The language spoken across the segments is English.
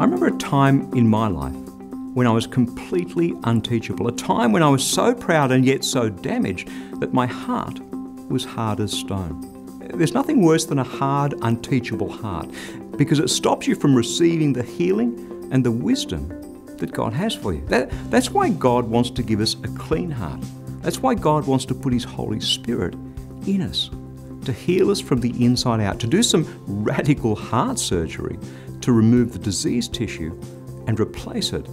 I remember a time in my life when I was completely unteachable, a time when I was so proud and yet so damaged that my heart was hard as stone. There's nothing worse than a hard, unteachable heart because it stops you from receiving the healing and the wisdom that God has for you. That, that's why God wants to give us a clean heart. That's why God wants to put His Holy Spirit in us to heal us from the inside out, to do some radical heart surgery to remove the diseased tissue and replace it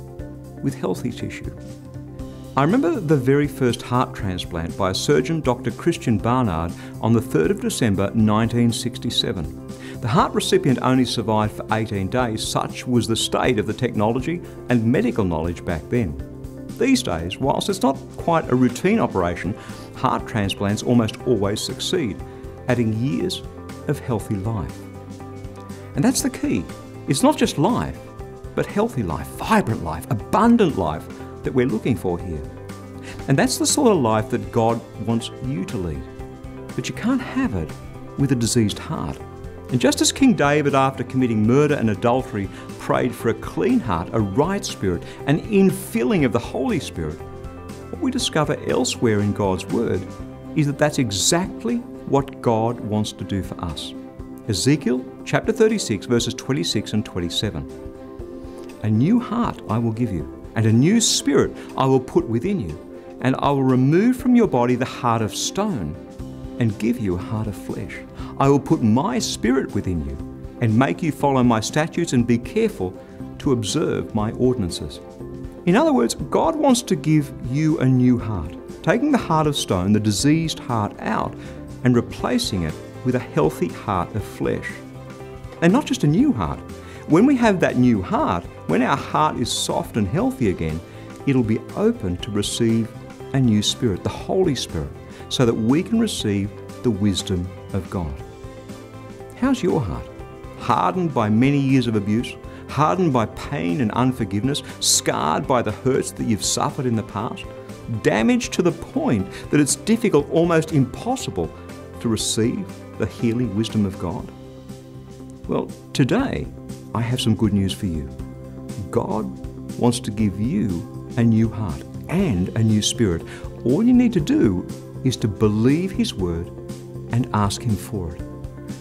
with healthy tissue. I remember the very first heart transplant by a surgeon, Dr. Christiaan Barnard, on the 3rd of December 1967. The heart recipient only survived for 18 days, such was the state of the technology and medical knowledge back then. These days, whilst it's not quite a routine operation, heart transplants almost always succeed, adding years of healthy life. And that's the key. It's not just life, but healthy life, vibrant life, abundant life that we're looking for here. And that's the sort of life that God wants you to lead. But you can't have it with a diseased heart. And just as King David, after committing murder and adultery, prayed for a clean heart, a right spirit, an infilling of the Holy Spirit, what we discover elsewhere in God's Word is that that's exactly what God wants to do for us. Ezekiel chapter 36, verses 26 and 27. A new heart I will give you and a new spirit I will put within you, and I will remove from your body the heart of stone and give you a heart of flesh. I will put my spirit within you and make you follow my statutes and be careful to observe my ordinances. In other words, God wants to give you a new heart, taking the heart of stone, the diseased heart, out and replacing it with a healthy heart of flesh. And not just a new heart, when we have that new heart, when our heart is soft and healthy again, it'll be open to receive a new spirit, the Holy Spirit, so that we can receive the wisdom of God. How's your heart? Hardened by many years of abuse? Hardened by pain and unforgiveness? Scarred by the hurts that you've suffered in the past? Damaged to the point that it's difficult, almost impossible, to receive the healing wisdom of God? Well, today I have some good news for you. God wants to give you a new heart and a new spirit. All you need to do is to believe His word and ask Him for it.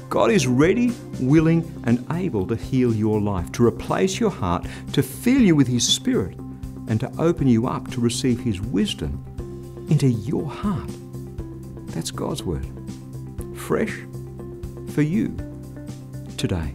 God is ready, willing, and able to heal your life, to replace your heart, to fill you with His Spirit, and to open you up to receive His wisdom into your heart. That's God's Word. Fresh for you today.